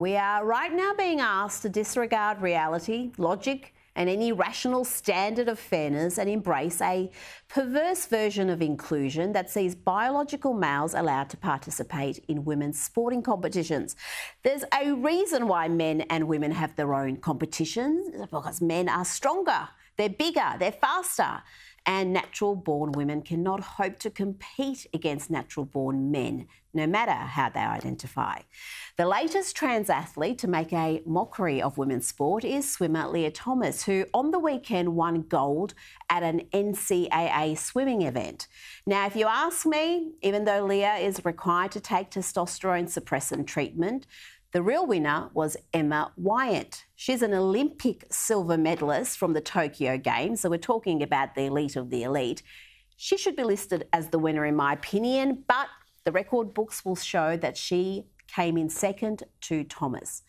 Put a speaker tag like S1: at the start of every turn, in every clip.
S1: We are right now being asked to disregard reality, logic, and any rational standard of fairness and embrace a perverse version of inclusion that sees biological males allowed to participate in women's sporting competitions. There's a reason why men and women have their own competitions because men are stronger, they're bigger, they're faster and natural born women cannot hope to compete against natural born men, no matter how they identify. The latest trans athlete to make a mockery of women's sport is swimmer Lia Thomas, who on the weekend won gold at an NCAA swimming event. Now, if you ask me, even though Lia is required to take testosterone suppressant treatment, the real winner was Emma Weyant. She's an Olympic silver medalist from the Tokyo Games, so we're talking about the elite of the elite. She should be listed as the winner, in my opinion, but the record books will show that she came in second to Thomas.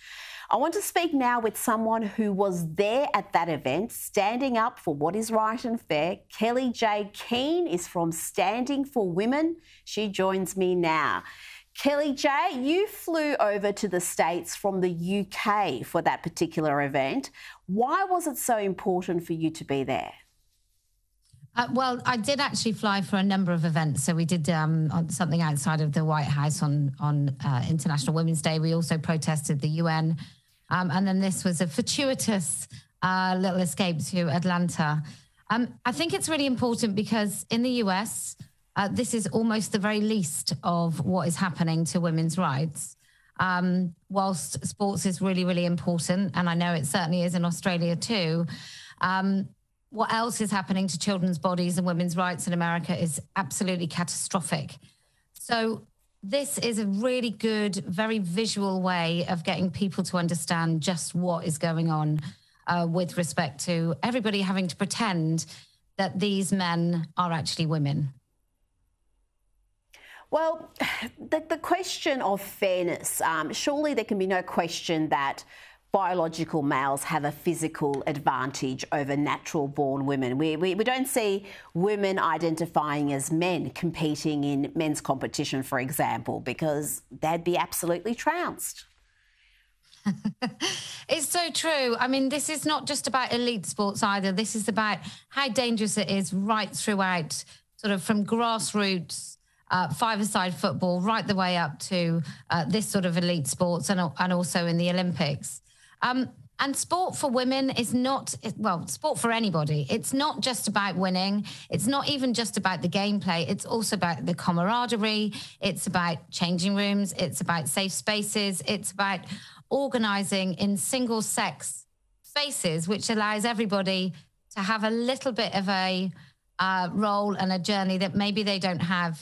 S1: I want to speak now with someone who was there at that event, standing up for what is right and fair. Kellie-Jay Keen is from Standing for Women. She joins me now. Kellie-Jay, you flew over to the States from the UK for that particular event. Why was it so important for you to be there?
S2: Uh, well, I did actually fly for a number of events. So we did um, something outside of the White House on on uh, International Women's Day. We also protested the UN, um, and then this was a fortuitous uh, little escape to Atlanta. Um, I think it's really important because in the US, uh, this is almost the very least of what is happening to women's rights. Um, whilst sports is really, really important, and I know it certainly is in Australia too, um, what else is happening to children's bodies and women's rights in America is absolutely catastrophic. So, this is a really good, very visual way of getting people to understand just what is going on uh, with respect to everybody having to pretend that these men are actually women.
S1: Well, the, the question of fairness, um, surely there can be no question that biological males have a physical advantage over natural born women. We, we, we, don't see women identifying as men competing in men's competition, for example, because they'd be absolutely trounced.
S2: it's so true. I mean, this is not just about elite sports either. This is about how dangerous it is right throughout, sort of from grassroots uh, five-a-side football right the way up to uh, this sort of elite sports and, and also in the Olympics. Um, and sport for women is not, well, sport for anybody. It's not just about winning. It's not even just about the gameplay. It's also about the camaraderie. It's about changing rooms. It's about safe spaces. It's about organizing in single sex spaces, which allows everybody to have a little bit of a uh, role and a journey that maybe they don't have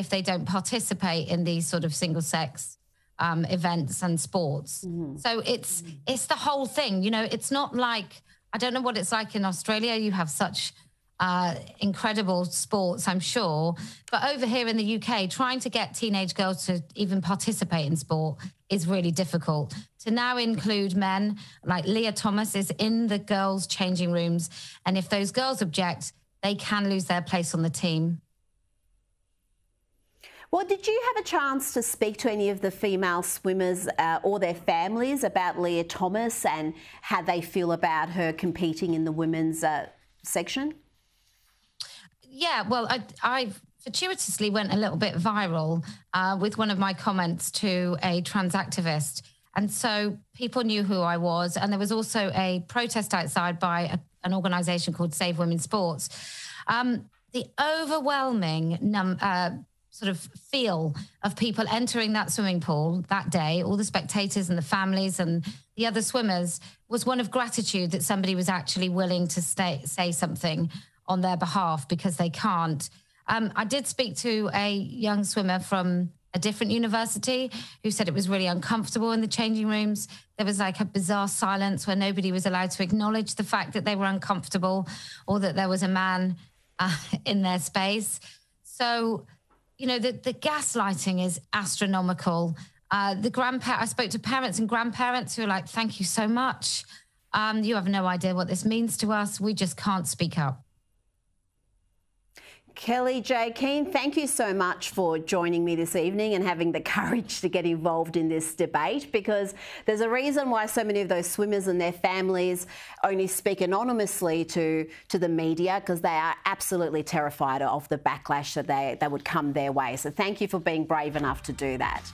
S2: if they don't participate in these sort of single sex um, events and sports. Mm-hmm. So it's mm-hmm. it's the whole thing. You know, it's not like I don't know what it's like in Australia. You have such uh, incredible sports, I'm sure, but over here in the UK, trying to get teenage girls to even participate in sport is really difficult. To now include men like Lia Thomas is in the girls' changing rooms, and if those girls object, they can lose their place on the team.
S1: Well, did you have a chance to speak to any of the female swimmers uh, or their families about Lia Thomas and how they feel about her competing in the women's uh, section?
S2: Yeah, well, I, I fortuitously went a little bit viral uh, with one of my comments to a trans activist. And so people knew who I was. And there was also a protest outside by a, an organization called Save Women's Sports. Um, the overwhelming num- uh, sort of feel of people entering that swimming pool that day, all the spectators and the families and the other swimmers, was one of gratitude that somebody was actually willing to stay, say something on their behalf because they can't. Um, I did speak to a young swimmer from a different university who said it was really uncomfortable in the changing rooms. There was like a bizarre silence where nobody was allowed to acknowledge the fact that they were uncomfortable or that there was a man uh, in their space. So, you know, the, the gaslighting is astronomical. Uh, the grandpa- I spoke to parents and grandparents who are like, thank you so much. Um, you have no idea what this means to us. We just can't speak up.
S1: Kellie-Jay Keen, thank you so much for joining me this evening and having the courage to get involved in this debate because there's a reason why so many of those swimmers and their families only speak anonymously to, to the media because they are absolutely terrified of the backlash that they, that would come their way. So thank you for being brave enough to do that.